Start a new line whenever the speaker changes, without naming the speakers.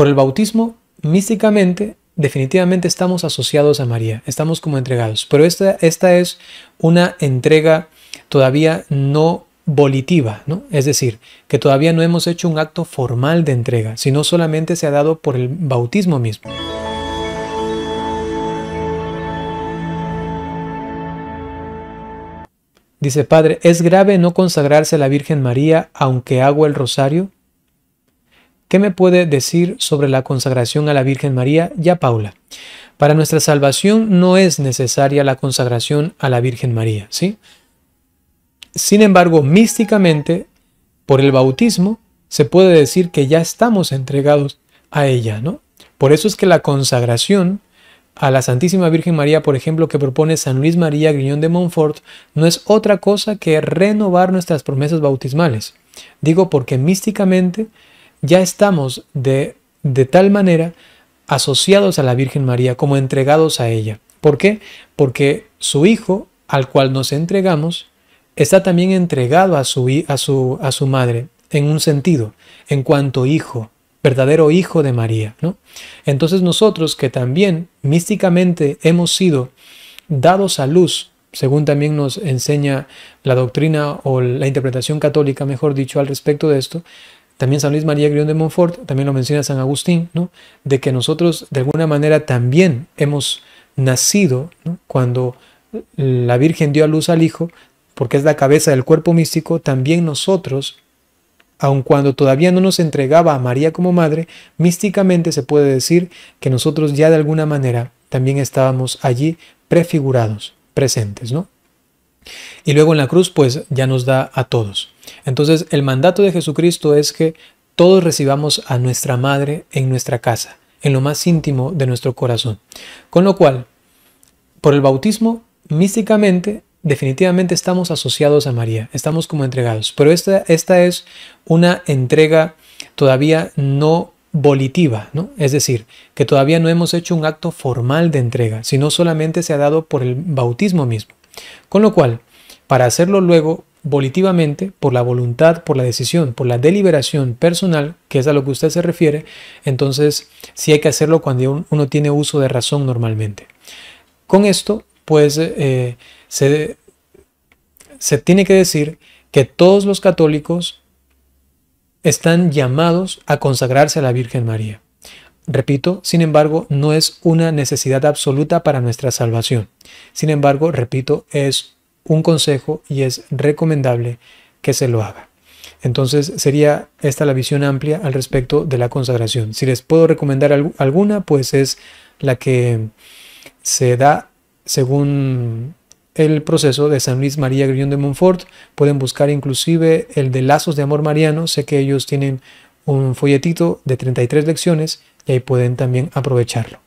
por el bautismo, místicamente, definitivamente estamos asociados a María, estamos como entregados, pero esta, esta es una entrega todavía no volitiva, ¿no? Es decir, que todavía no hemos hecho un acto formal de entrega, sino solamente se ha dado por el bautismo mismo. Dice, Padre, ¿es grave no consagrarse a la Virgen María aunque hago el rosario? ¿Qué me puede decir sobre la consagración a la Virgen María? Ya Paula. Para nuestra salvación no es necesaria la consagración a la Virgen María, ¿sí? Sin embargo, místicamente, por el bautismo, se puede decir que ya estamos entregados a ella, ¿no? Por eso es que la consagración a la Santísima Virgen María, por ejemplo, que propone San Luis María Griñón de Montfort, no es otra cosa que renovar nuestras promesas bautismales. Digo porque místicamente ya estamos de, de tal manera asociados a la Virgen María, como entregados a ella. ¿Por qué? Porque su Hijo, al cual nos entregamos, está también entregado a su, a su, a su madre, en un sentido, en cuanto hijo, verdadero hijo de María. ¿no? Entonces nosotros que también místicamente hemos sido dados a luz, según también nos enseña la doctrina o la interpretación católica, mejor dicho, al respecto de esto, también San Luis María Grión de Montfort, también lo menciona San Agustín, ¿no? de que nosotros de alguna manera también hemos nacido cuando la Virgen dio a luz al Hijo, porque es la cabeza del cuerpo místico, también nosotros, aun cuando todavía no nos entregaba a María como madre, místicamente se puede decir que nosotros ya de alguna manera también estábamos allí prefigurados, presentes, ¿no? Y luego en la cruz pues ya nos da a todos. Entonces el mandato de Jesucristo es que todos recibamos a nuestra madre en nuestra casa, en lo más íntimo de nuestro corazón. Con lo cual, por el bautismo, místicamente definitivamente estamos asociados a María, estamos como entregados, pero esta, esta es una entrega todavía no volitiva, ¿no? Es decir, que todavía no hemos hecho un acto formal de entrega, sino solamente se ha dado por el bautismo mismo. Con lo cual, para hacerlo luego volitivamente, por la voluntad, por la decisión, por la deliberación personal, que es a lo que usted se refiere, entonces sí hay que hacerlo cuando uno tiene uso de razón normalmente. Con esto, pues eh, se, se tiene que decir que todos los católicos están llamados a consagrarse a la Virgen María. Repito, sin embargo, no es una necesidad absoluta para nuestra salvación. Sin embargo, repito, es un consejo y es recomendable que se lo haga. Entonces sería esta la visión amplia al respecto de la consagración. Si les puedo recomendar alguna, pues es la que se da según el proceso de San Luis María Griñón de Montfort. Pueden buscar inclusive el de Lazos de Amor Mariano. Sé que ellos tienen un folletito de 33 lecciones y pueden también aprovecharlo.